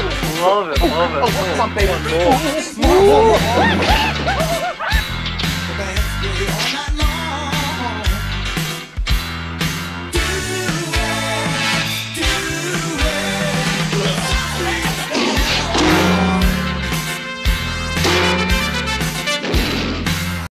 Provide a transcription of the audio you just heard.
love it, love it. Oh, come on, baby. More. Ooh.